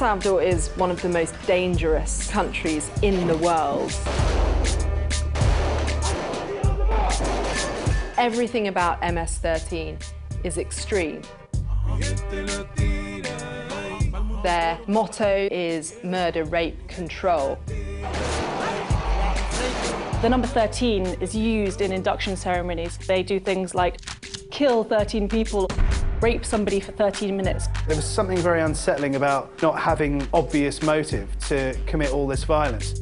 Salvador is one of the most dangerous countries in the world. Everything about MS-13 is extreme. Their motto is murder, rape, control. The number 13 is used in induction ceremonies. They do things like kill 13 people, rape somebody for 13 minutes. There was something very unsettling about not having obvious motive to commit all this violence.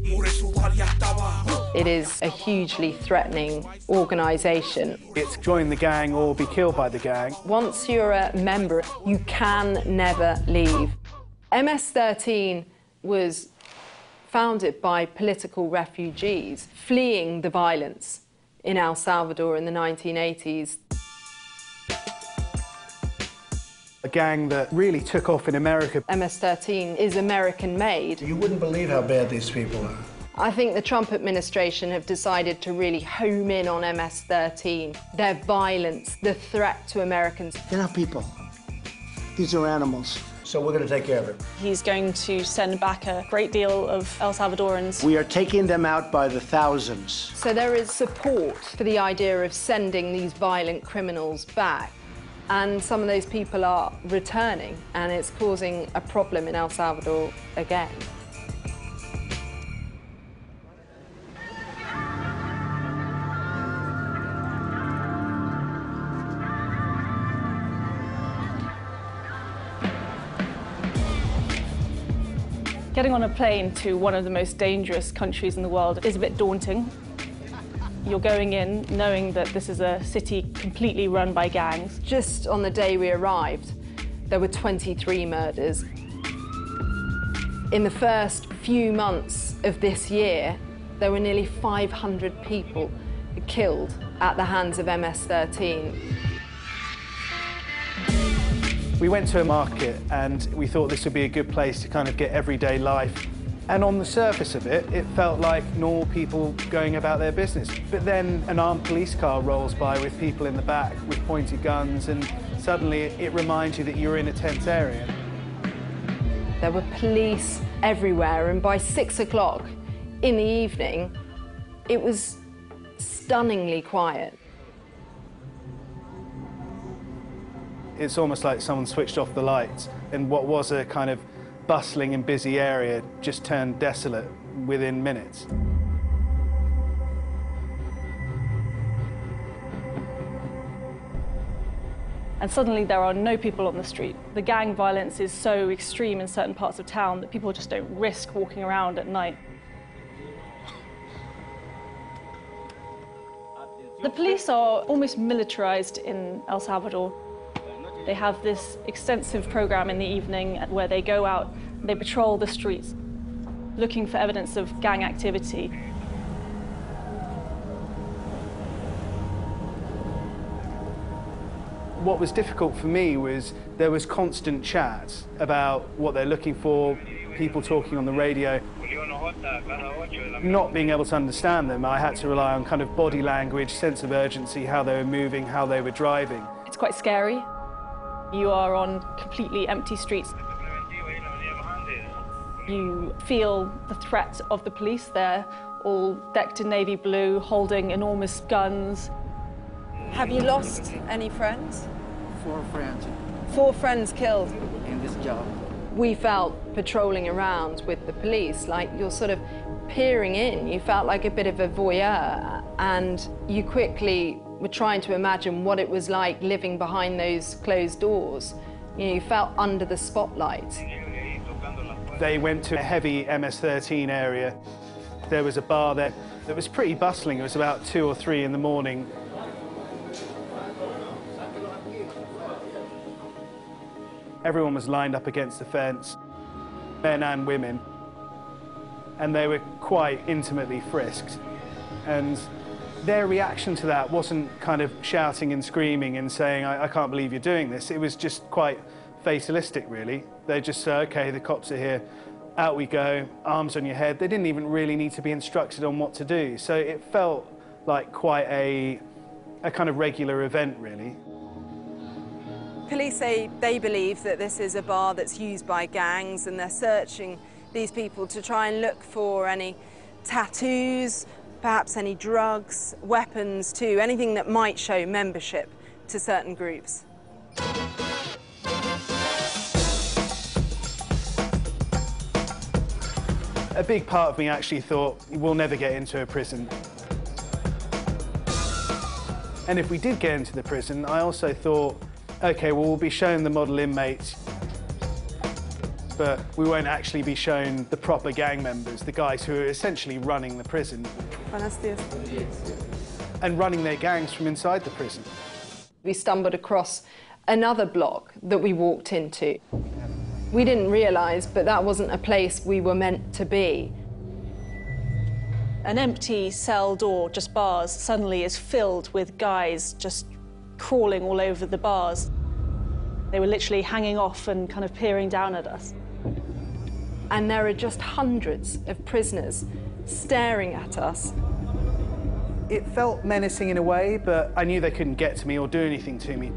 It is a hugely threatening organisation. It's join the gang or be killed by the gang. Once you're a member, you can never leave. MS-13 was founded by political refugees fleeing the violence in El Salvador in the 1980s. A gang that really took off in America. MS-13 is American-made. You wouldn't believe how bad these people are. I think the Trump administration have decided to really home in on MS-13, their violence, the threat to Americans. They're not people. These are animals. So we're going to take care of it. He's going to send back a great deal of El Salvadorans. We are taking them out by the thousands. So there is support for the idea of sending these violent criminals back. And some of those people are returning, and it's causing a problem in El Salvador again. Getting on a plane to one of the most dangerous countries in the world is a bit daunting. You're going in knowing that this is a city completely run by gangs. Just on the day we arrived, there were 23 murders. In the first few months of this year, there were nearly 500 people killed at the hands of MS-13. We went to a market and we thought this would be a good place to kind of get everyday life. And on the surface of it, it felt like normal people going about their business. But then an armed police car rolls by with people in the back with pointed guns and suddenly it reminds you that you're in a tense area. There were police everywhere and by six o'clock in the evening, it was stunningly quiet. It's almost like someone switched off the lights and what was a kind of bustling and busy area just turned desolate within minutes. And suddenly there are no people on the street. The gang violence is so extreme in certain parts of town that people just don't risk walking around at night. The police are almost militarized in El Salvador. They have this extensive program in the evening where they go out, they patrol the streets, looking for evidence of gang activity. What was difficult for me was there was constant chat about what they're looking for, people talking on the radio. Not being able to understand them, I had to rely on kind of body language, sense of urgency, how they were moving, how they were driving. It's quite scary. You are on completely empty streets. You feel the threat of the police there, all decked in navy blue, holding enormous guns. Have you lost any friends? Four friends Four friends killed. in this job. We felt patrolling around with the police like you're sort of peering in. You felt like a bit of a voyeur and you quickly were trying to imagine what it was like living behind those closed doors. You know, you felt under the spotlight. They went to a heavy MS-13 area. There was a bar there that was pretty bustling. It was about two or three in the morning. Everyone was lined up against the fence, men and women, and they were quite intimately frisked. And their reaction to that wasn't kind of shouting and screaming and saying, I, I can't believe you're doing this. It was just quite fatalistic, really. They just said, OK, the cops are here, out we go, arms on your head. They didn't even really need to be instructed on what to do. So it felt like quite a, a kind of regular event, really. Police say they believe that this is a bar that's used by gangs and they're searching these people to try and look for any tattoos, perhaps any drugs, weapons too, anything that might show membership to certain groups. A big part of me actually thought, we'll never get into a prison. And if we did get into the prison, I also thought, OK, well, we'll be showing the model inmates, but we won't actually be shown the proper gang members, the guys who are essentially running the prison and running their gangs from inside the prison. We stumbled across another block that we walked into. We didn't realise, but that wasn't a place we were meant to be. An empty cell door, just bars, suddenly is filled with guys just crawling all over the bars. They were literally hanging off and kind of peering down at us. And there are just hundreds of prisoners staring at us. It felt menacing in a way, but I knew they couldn't get to me or do anything to me.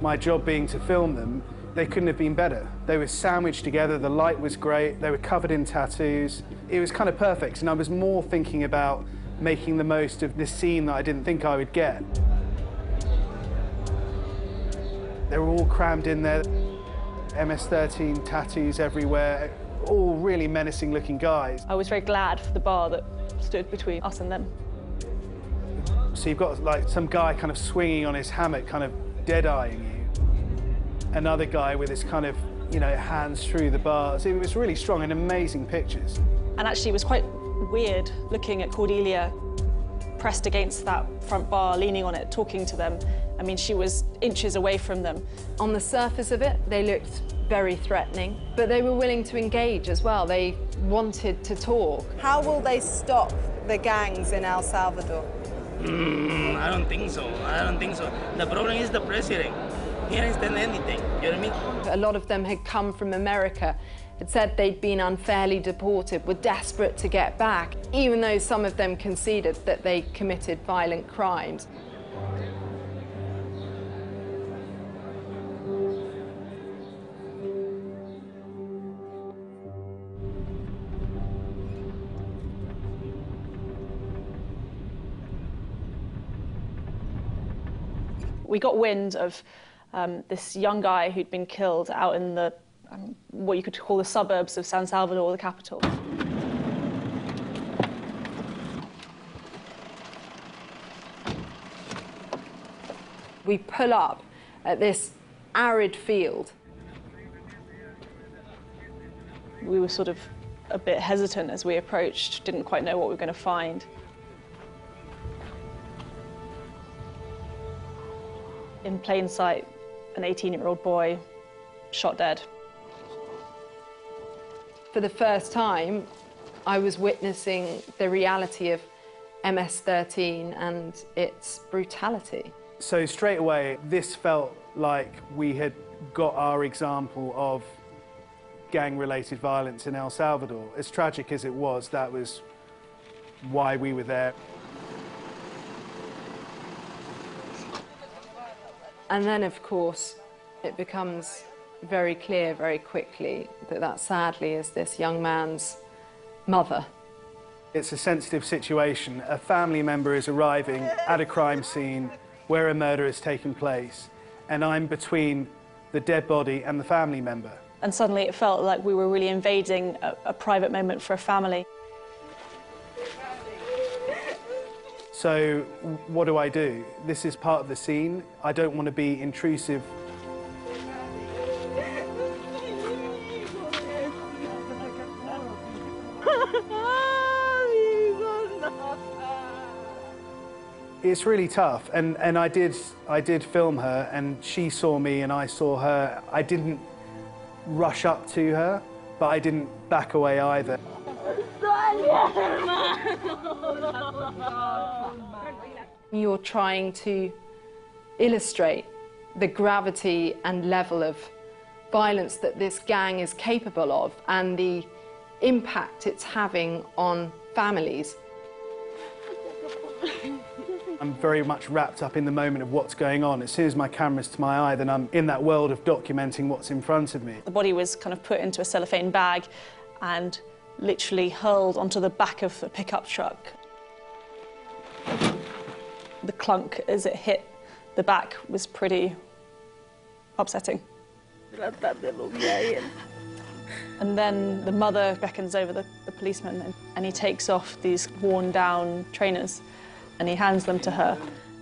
My job being to film them, they couldn't have been better. They were sandwiched together, the light was great, they were covered in tattoos. It was kind of perfect, and I was more thinking about making the most of this scene that I didn't think I would get. They were all crammed in there, MS-13 tattoos everywhere, all really menacing looking guys. I was very glad for the bar that stood between us and them. So you've got like some guy kind of swinging on his hammock, kind of dead-eyeing you. Another guy with his kind of, you know, hands through the bars. It was really strong and amazing pictures. And actually it was quite weird looking at Cordelia pressed against that front bar, leaning on it, talking to them. I mean, she was inches away from them. On the surface of it, they looked very threatening, but they were willing to engage as well. They wanted to talk. How will they stop the gangs in El Salvador? Mm, I don't think so. I don't think so. The problem is the president. He doesn't understand anything. You know what I mean? A lot of them had come from America, had said they'd been unfairly deported, were desperate to get back, even though some of them conceded that they committed violent crimes. We got wind of um, this young guy who'd been killed out in the um, what you could call the suburbs of San Salvador, the capital. We pull up at this arid field. We were sort of a bit hesitant as we approached, didn't quite know what we were going to find. In plain sight, an 18-year-old boy shot dead. For the first time, I was witnessing the reality of MS-13 and its brutality. So straight away, this felt like we had got our example of gang-related violence in El Salvador. As tragic as it was, that was why we were there. And then, of course, it becomes very clear very quickly that that sadly is this young man's mother. It's a sensitive situation. A family member is arriving at a crime scene where a murder has taken place, and I'm between the dead body and the family member. And suddenly it felt like we were really invading a, a private moment for a family. So what do I do? This is part of the scene. I don't want to be intrusive. It's really tough, and, and I, did, I did film her, and she saw me, and I saw her. I didn't rush up to her, but I didn't back away either. You're trying to illustrate the gravity and level of violence that this gang is capable of and the impact it's having on families. I'm very much wrapped up in the moment of what's going on. As soon as my camera's to my eye, then I'm in that world of documenting what's in front of me. The body was kind of put into a cellophane bag and literally hurled onto the back of a pickup truck. The clunk as it hit the back was pretty upsetting. And then the mother beckons over the, the policeman and, and he takes off these worn down trainers and he hands them to her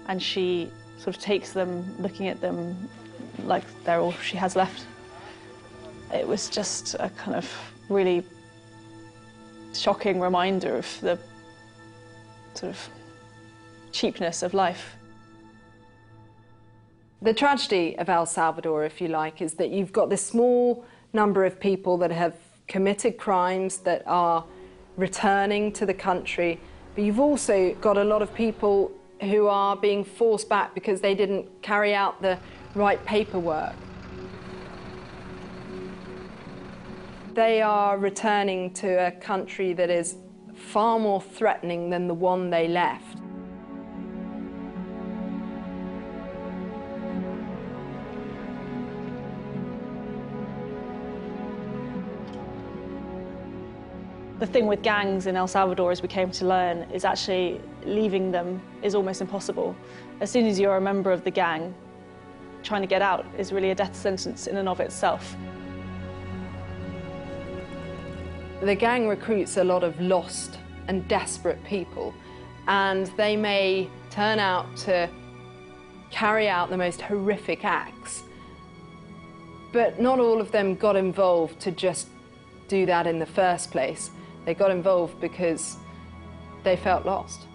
and she sort of takes them, looking at them like they're all she has left. It was just a kind of really shocking reminder of the sort of cheapness of life. The tragedy of El Salvador, if you like, is that you've got this small number of people that have committed crimes that are returning to the country, but you've also got a lot of people who are being forced back because they didn't carry out the right paperwork. They are returning to a country that is far more threatening than the one they left. The thing with gangs in El Salvador, as we came to learn, is actually leaving them is almost impossible. As soon as you're a member of the gang, trying to get out is really a death sentence in and of itself. The gang recruits a lot of lost and desperate people, and they may turn out to carry out the most horrific acts. But not all of them got involved to just do that in the first place. They got involved because they felt lost.